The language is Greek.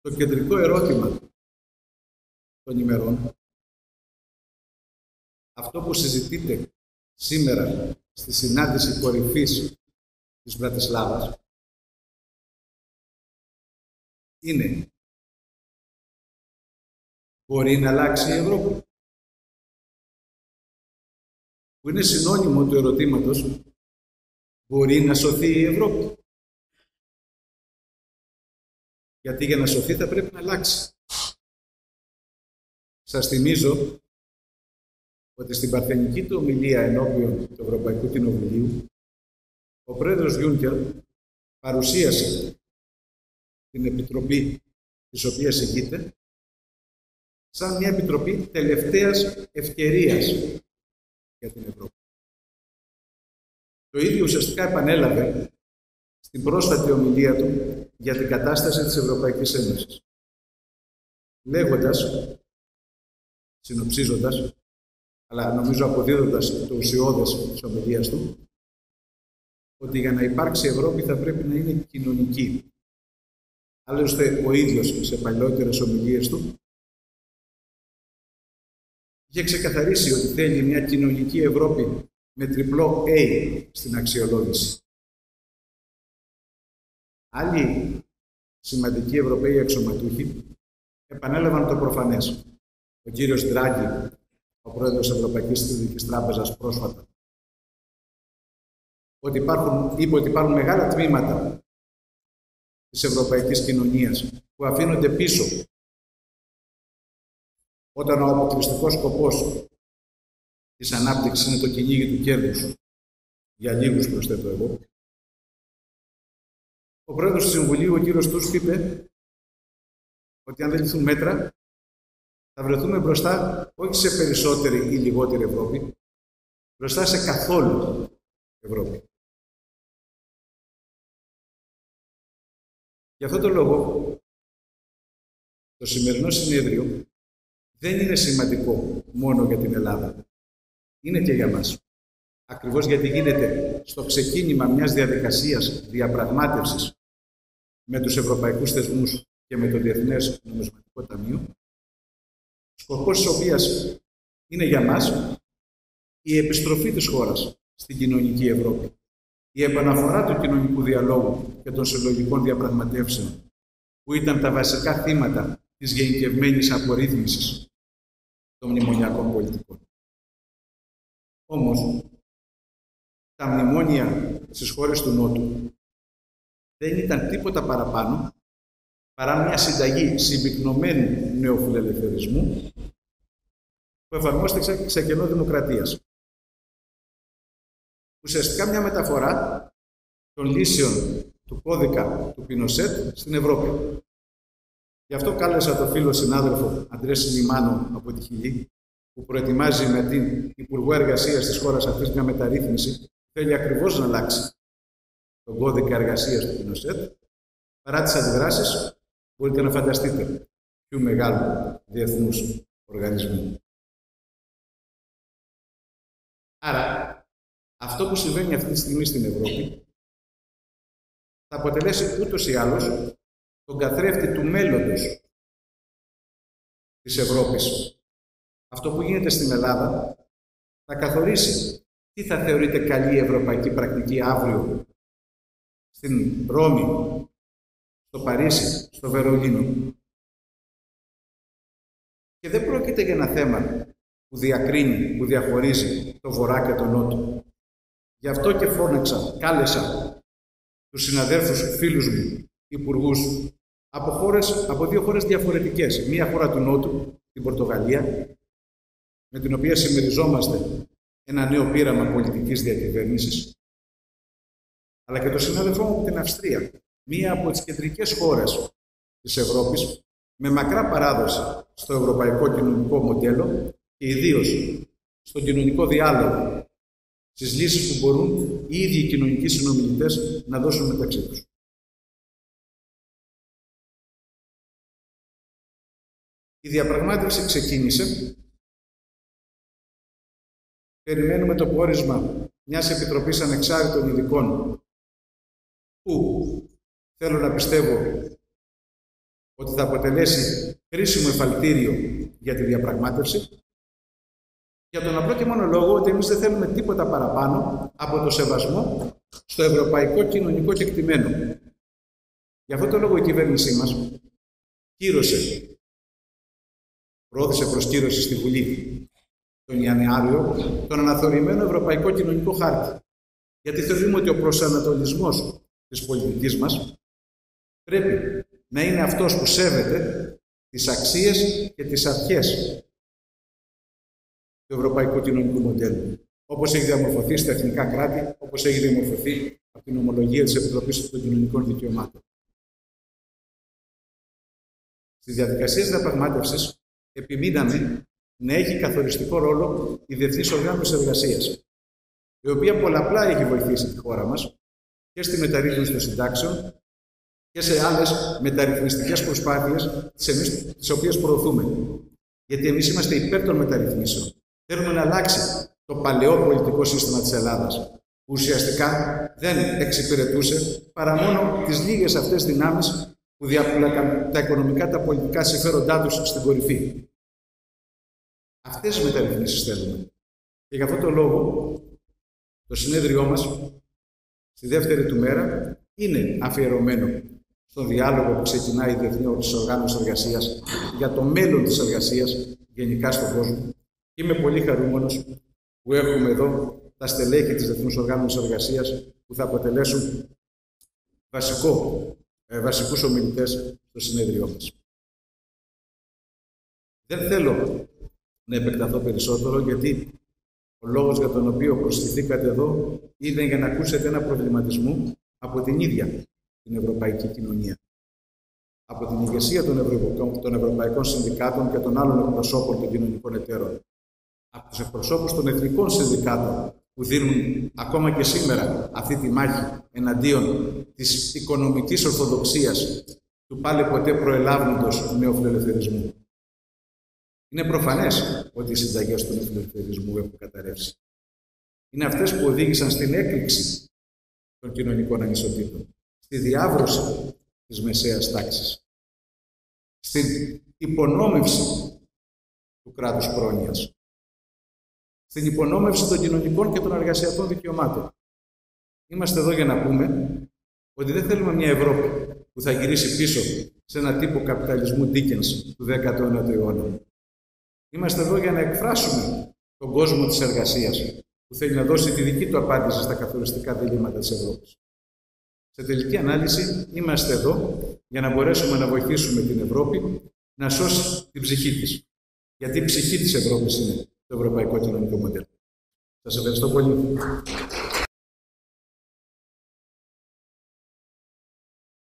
το κεντρικό ερώτημα των ημερών, αυτό που συζητείτε σήμερα στη συνάντηση κορυφής της Βρατισλάβας, είναι μπορεί να αλλάξει η Ευρώπη. Που είναι συνώνυμο του ερωτήματος μπορεί να σωθεί η Ευρώπη. Γιατί για να σωθεί θα πρέπει να αλλάξει. Σας θυμίζω ότι στην παρθενική του ομιλία ενώπιον του Ευρωπαϊκού Κοινοβουλίου ο πρόεδρος Γιούνκερ παρουσίασε την επιτροπή της οποίας ηγείται σαν μια επιτροπή τελευταίας ευκαιρίας για την Ευρώπη. Το ίδιο ουσιαστικά επανέλαβε στην πρόσφατη ομιλία του για την κατάσταση της Ευρωπαϊκής Ένωσης. Λέγοντας, συνοψίζοντας, αλλά νομίζω αποδίδοντας το ουσιώδες της ομιλίας του, ότι για να υπάρξει Ευρώπη θα πρέπει να είναι κοινωνική. Άλλωστε, ο ίδιος σε παλιότερες ομιλίες του είχε ξεκαθαρίσει ότι θέλει μια κοινωνική Ευρώπη με τριπλό A στην αξιολόγηση. Άλλοι σημαντικοί Ευρωπαίοι αξιωματούχοι επανέλαβαν το προφανές. Ο κύριος Ντράγκη, ο πρόεδρος Ευρωπαϊκής Τριδικής Τράπεζας πρόσφατα, ότι υπάρχουν, είπε ότι υπάρχουν μεγάλα τμήματα της ευρωπαϊκής κοινωνίας που αφήνονται πίσω όταν ο αποκλειστικός σκοπός της ανάπτυξης είναι το κυνήγι του κέρδους για λίγους προσθέτω εγώ ο πρόεδρος του Συμβουλίου, ο κύριος Τούσκ, είπε ότι αν δεν λυθούν μέτρα θα βρεθούμε μπροστά όχι σε περισσότερη ή λιγότερη Ευρώπη, μπροστά σε καθόλου Ευρώπη. Γι' αυτό το λόγο, το σημερινό συνέδριο δεν είναι σημαντικό μόνο για την Ελλάδα. Είναι και για μας. Ακριβώς γιατί γίνεται στο ξεκίνημα μιας διαδικασίας διαπραγμάτευσης με τους ευρωπαϊκούς θεσμούς και με το Διεθνές Νομισματικό Ταμείο, σκοπός της οποίας είναι για μας η επιστροφή της χώρας στην κοινωνική Ευρώπη, η επαναφορά του κοινωνικού διαλόγου και των συλλογικών διαπραγματεύσεων, που ήταν τα βασικά θύματα της γενικευμένης απορρίθμισης των μνημονιακών πολιτικών. Όμως, τα μνημόνια στις χώρες του Νότου δεν ήταν τίποτα παραπάνω παρά μια συνταγή συμπυκνωμένου νεοφιλελευθερισμού που εφαρμόστηκε σε κενό δημοκρατίας. Ουσιαστικά μια μεταφορά των λύσεων του κώδικα του Πινοσέτ στην Ευρώπη. Γι' αυτό κάλεσα τον φίλο συνάδελφο Αντρέ Σιλιμάνο από τη Χιλή, που προετοιμάζει με την Υπουργό Εργασίας της χώρας αυτής μια μεταρρύθμιση, θέλει ακριβώς να αλλάξει τον κώδικα εργασίας του Πινοσέτ. Παρά τις αντιδράσεις, μπορείτε να φανταστείτε πιο μεγάλο διεθνούς οργανισμού. Άρα, αυτό που συμβαίνει αυτή τη στιγμή στην Ευρώπη θα αποτελέσει ούτως ή άλλως τον καθρέφτη του μέλλοντος της Ευρώπης. Αυτό που γίνεται στην Ελλάδα θα καθορίσει τι θα θεωρείται καλή ευρωπαϊκή πρακτική αύριο στην Ρώμη, στο Παρίσι, στο Βερολίνο. Και δεν πρόκειται για ένα θέμα που διακρίνει, που διαχωρίζει το βορρά και το νότο. Γι' αυτό και φώναξα, κάλεσα τους συναδέλφους, φίλους μου, υπουργούς από, χώρες, από δύο χώρες διαφορετικές. Μία χώρα του Νότου, την Πορτογαλία, με την οποία συμμεριζόμαστε ένα νέο πείραμα πολιτικής διακυβέρνησης, αλλά και το συνάδελφό μου από την Αυστρία, μία από τις κεντρικές χώρες της Ευρώπης, με μακρά παράδοση στο ευρωπαϊκό κοινωνικό μοντέλο και ιδίως στον κοινωνικό διάλογο, στις λύσεις που μπορούν οι ίδιοι οι κοινωνικοί συνομιλητές να δώσουν μεταξύ τους. Η διαπραγμάτευση ξεκίνησε. Περιμένουμε το πόρισμα μιας Επιτροπής Ανεξάρτητων Ειδικών που θέλω να πιστεύω ότι θα αποτελέσει χρήσιμο εφαλτήριο για τη διαπραγμάτευση για τον απλό και μόνο λόγο ότι εμείς δεν θέλουμε τίποτα παραπάνω από το σεβασμό στο ευρωπαϊκό κοινωνικό κεκτημένο. Γι' αυτό το λόγο η κυβέρνησή μας κύρωσε, πρόθεσε προς κύρωση στη Βουλή τον Ιανουάριο τον αναθεωρημένο Ευρωπαϊκό Κοινωνικό Χάρτη. Γιατί θεωρούμε ότι ο προσανατολισμός της πολιτικής μας πρέπει να είναι αυτός που σέβεται τις αξίες και τις αρχές του Ευρωπαϊκού Κοινωνικού Μοντέλου. Όπως έχει διαμορφωθεί στα εθνικά κράτη, όπως έχει διαμορφωθεί από την ομολογία της Επιτροπής των Κοινωνικών Δικαιωμάτων. Στις διαδικασίες διαπραγμάτευσης επιμείναμε να έχει καθοριστικό ρόλο η Διεθνής Οργάνωση Εργασίας, η οποία πολλαπλά έχει βοηθήσει τη χώρα μας και στη μεταρρύθμιση των συντάξεων και σε άλλες μεταρρυθμιστικές προσπάθειες, τις οποίες προωθούμε. Γιατί εμείς είμαστε υπέρ των μεταρρυθμίσεων. Θέλουμε να αλλάξει το παλαιό πολιτικό σύστημα της Ελλάδας, που ουσιαστικά δεν εξυπηρετούσε παρά μόνο τις λίγες αυτές δυνάμεις που διαπλέκαν τα οικονομικά, τα πολιτικά συμφέροντά τους στην κορυφή. Αυτές τις μεταρρυθμίσεις θέλουμε. Και για αυτόν τον λόγο το συνέδριό μας στη δεύτερη του μέρα είναι αφιερωμένο στον διάλογο που ξεκινάει η Διεθνή Οργάνωσης Εργασίας για το μέλλον της εργασίας γενικά στον κόσμο. Είμαι πολύ χαρούμενος που έχουμε εδώ τα στελέχη της Διεθνούς Οργάνωσης Εργασίας που θα αποτελέσουν βασικό, ε, βασικούς ομιλητές στο συνέδριό μας. Δεν θέλω να επεκταθώ περισσότερο, γιατί ο λόγος για τον οποίο προσθηθήκατε εδώ είναι για να ακούσετε ένα προβληματισμό από την ίδια την ευρωπαϊκή κοινωνία. Από την ηγεσία των, ευρωπαϊκών, των ευρωπαϊκών συνδικάτων και των άλλων εκπροσώπων των κοινωνικών εταίρων. Από τους εκπροσώπους των εθνικών συνδικάτων που δίνουν ακόμα και σήμερα αυτή τη μάχη εναντίον της οικονομικής ορθοδοξίας του πάλι ποτέ προελάβοντος νεοφιλελευθερισμού. Είναι προφανές ότι οι συνταγές του ελευθερισμού έχουν καταρρεύσει. Είναι αυτές που οδήγησαν στην έκρηξη των κοινωνικών ανισοτήτων, στη διάβρωση της μεσαίας τάξης, στην υπονόμευση του κράτους πρόνοιας, στην υπονόμευση των κοινωνικών και των εργασιακών δικαιωμάτων. Είμαστε εδώ για να πούμε ότι δεν θέλουμε μια Ευρώπη που θα γυρίσει πίσω σε ένα τύπο καπιταλισμού Dickens του 19ου αιώνα. Είμαστε εδώ για να εκφράσουμε τον κόσμο της εργασίας που θέλει να δώσει τη δική του απάντηση στα καθοριστικά διλήμματα της Ευρώπης. Σε τελική ανάλυση είμαστε εδώ για να μπορέσουμε να βοηθήσουμε την Ευρώπη να σώσει την ψυχή της. Γιατί η ψυχή της Ευρώπης είναι το ευρωπαϊκό κοινωνικό μοντέλο. Σας ευχαριστώ πολύ.